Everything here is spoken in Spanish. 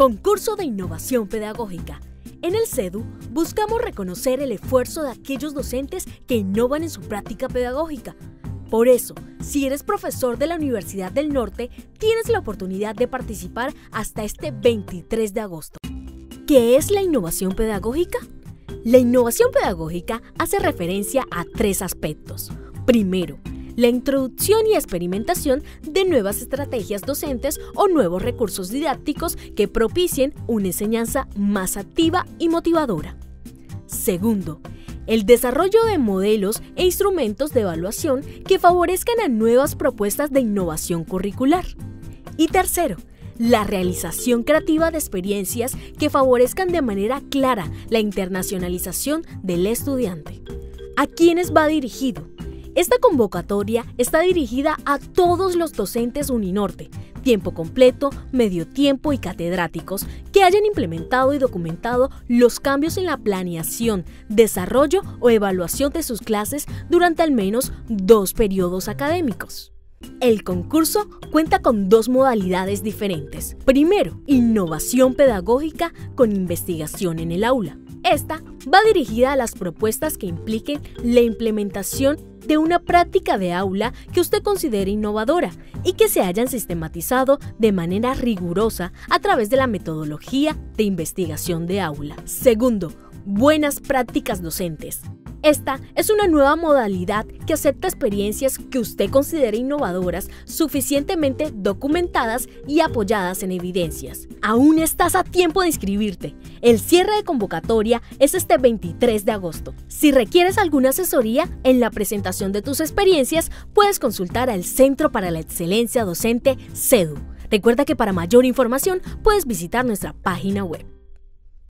Concurso de Innovación Pedagógica. En el CEDU buscamos reconocer el esfuerzo de aquellos docentes que innovan en su práctica pedagógica. Por eso, si eres profesor de la Universidad del Norte, tienes la oportunidad de participar hasta este 23 de agosto. ¿Qué es la innovación pedagógica? La innovación pedagógica hace referencia a tres aspectos. Primero, la introducción y experimentación de nuevas estrategias docentes o nuevos recursos didácticos que propicien una enseñanza más activa y motivadora. Segundo, el desarrollo de modelos e instrumentos de evaluación que favorezcan a nuevas propuestas de innovación curricular. Y tercero, la realización creativa de experiencias que favorezcan de manera clara la internacionalización del estudiante. ¿A quiénes va dirigido? Esta convocatoria está dirigida a todos los docentes Uninorte, tiempo completo, medio tiempo y catedráticos que hayan implementado y documentado los cambios en la planeación, desarrollo o evaluación de sus clases durante al menos dos periodos académicos. El concurso cuenta con dos modalidades diferentes. Primero, innovación pedagógica con investigación en el aula. Esta va dirigida a las propuestas que impliquen la implementación de una práctica de aula que usted considere innovadora y que se hayan sistematizado de manera rigurosa a través de la metodología de investigación de aula. Segundo, buenas prácticas docentes. Esta es una nueva modalidad que acepta experiencias que usted considere innovadoras, suficientemente documentadas y apoyadas en evidencias. Aún estás a tiempo de inscribirte. El cierre de convocatoria es este 23 de agosto. Si requieres alguna asesoría en la presentación de tus experiencias, puedes consultar al Centro para la Excelencia Docente CEDU. Recuerda que para mayor información puedes visitar nuestra página web.